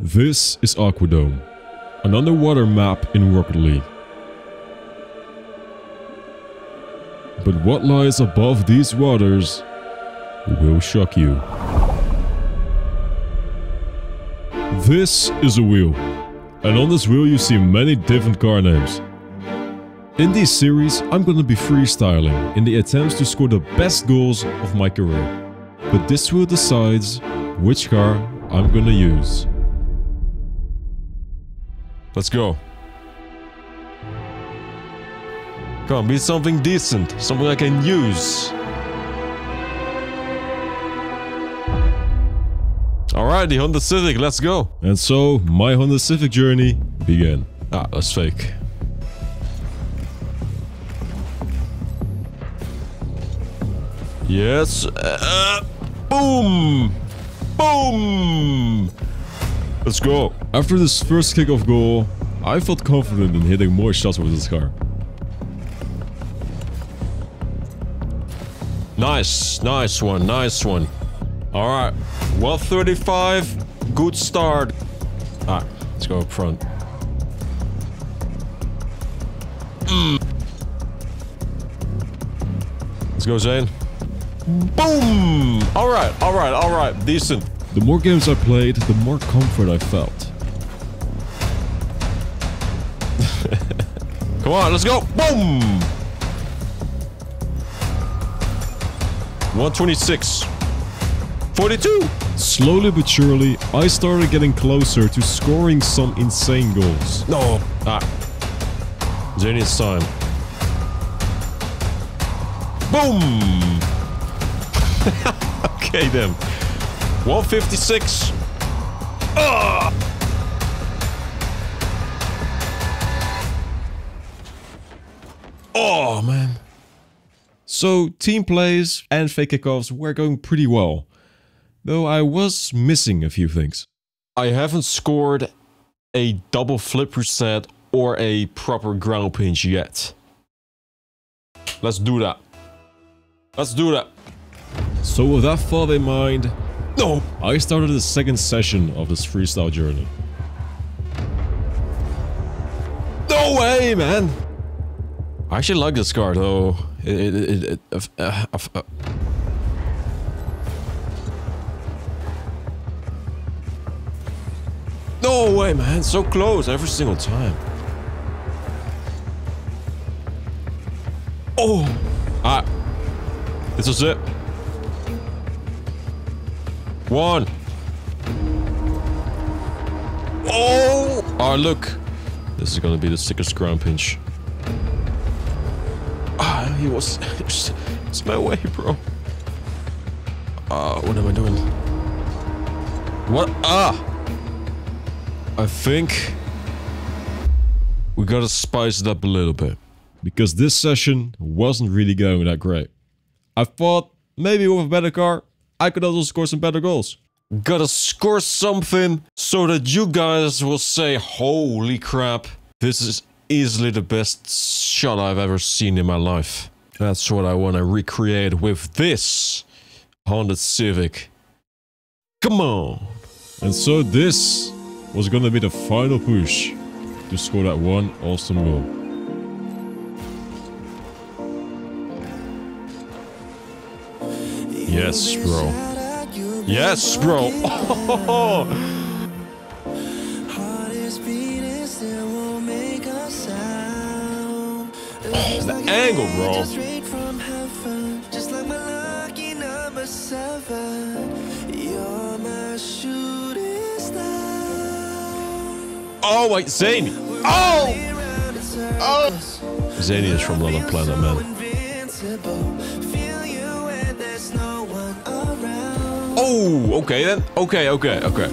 This is Aquadome, an underwater map in Rocket League. But what lies above these waters will shock you. This is a wheel, and on this wheel you see many different car names. In this series I'm gonna be freestyling in the attempts to score the best goals of my career. But this wheel decides which car I'm gonna use. Let's go. Come on, be something decent, something I can use. Alright, the Honda Civic, let's go. And so, my Honda Civic journey began. Ah, that's fake. Yes. Uh, boom! Boom! Let's go. After this first kickoff goal, I felt confident in hitting more shots with this car. Nice, nice one, nice one. Alright, 135, good start. Ah, let's go up front. Mm. Let's go, Zane. Boom! Alright, alright, alright, decent. The more games I played, the more comfort I felt. Come on, let's go. Boom! 126. 42. Slowly but surely, I started getting closer to scoring some insane goals. No. Ah. Zani's time. Boom! okay then. 156. Ah! So, team plays and fake kickoffs were going pretty well. Though I was missing a few things. I haven't scored a double flip reset or a proper ground pinch yet. Let's do that. Let's do that. So with that thought in mind, No! I started the second session of this freestyle journey. No way, man! I actually like this car, though. No way, man. So close every single time. Oh! Ah. This is it. One. Oh! Oh, look. This is gonna be the sickest ground pinch. He was... It's my way, bro. Uh, what am I doing? What? Ah! I think... We gotta spice it up a little bit. Because this session wasn't really going that great. I thought maybe with a better car, I could also score some better goals. Gotta score something so that you guys will say, holy crap, this is easily the best shot I've ever seen in my life. That's what I want to recreate with this Honda Civic. Come on. And so this was gonna be the final push to score that one awesome goal. Yes, bro. Yes, bro. Oh, the angle, bro. Oh, wait, Zane. Oh! Oh! Zane is from another planet, man. Oh, okay then. Okay, okay, okay.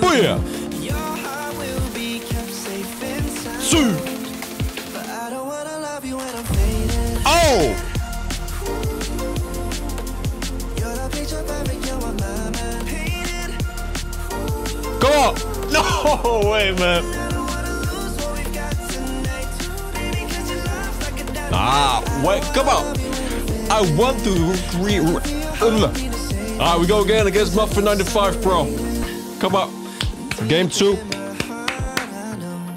Booyah! No way, man! Ah, wait, come on! I want to re... uh, Alright, we go again against Muffin 95 Pro. Come up. Game two.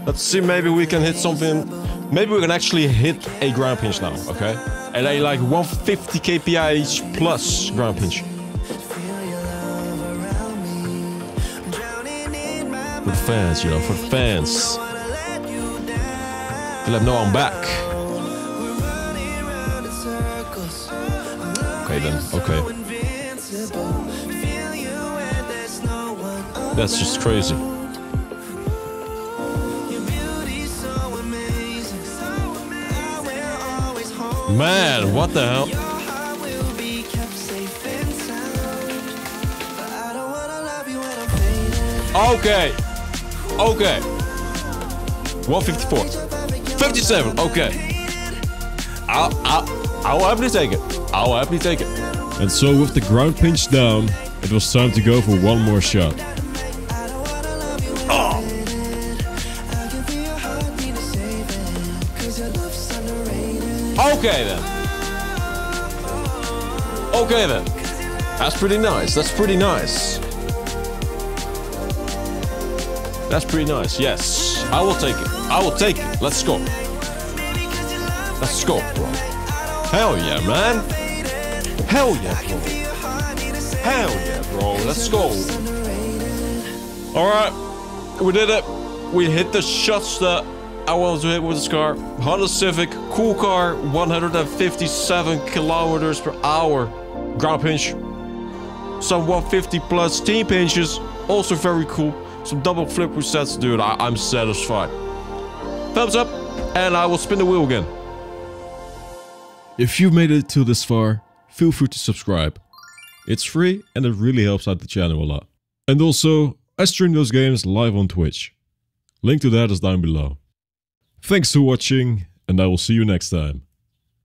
Let's see, maybe we can hit something. Maybe we can actually hit a ground pinch now, okay? And a like 150 kph plus ground pinch. The fans, you know, for fans. To let them know I'm back. Okay then, okay. That's just crazy. Man, what the hell? Okay. Okay. 154. 57. Okay. I'll, I'll, I'll happily take it. I'll happily take it. And so with the ground pinched down, it was time to go for one more shot. Oh. Okay then. Okay then. That's pretty nice. That's pretty nice. That's pretty nice. Yes. I will take it. I will take it. Let's go. Let's go, bro. Hell yeah, man. Hell yeah, bro. Hell yeah, bro. Let's go. Alright. We did it. We hit the shots that I wanted to hit with this car. Honda Civic, cool car, 157 kilometers per hour. Ground pinch. Some 150 plus team pinches. Also very cool. Some double flip resets. Dude, I I'm satisfied. Thumbs up. And I will spin the wheel again. If you've made it to this far, feel free to subscribe. It's free and it really helps out the channel a lot. And also, I stream those games live on Twitch. Link to that is down below. Thanks for watching and I will see you next time.